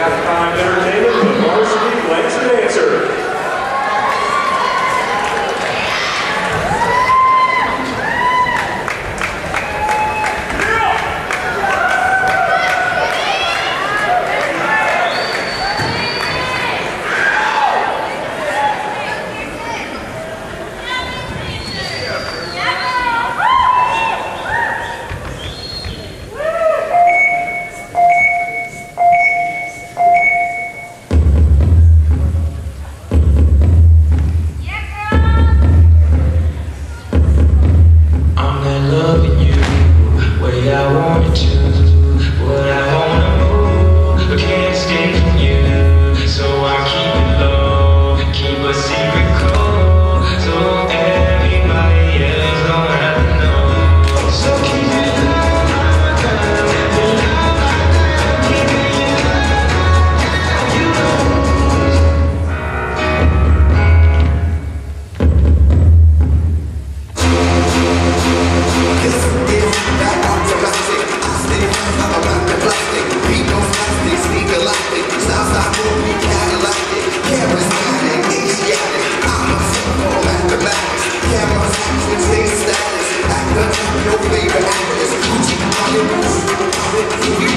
Halftime I'm just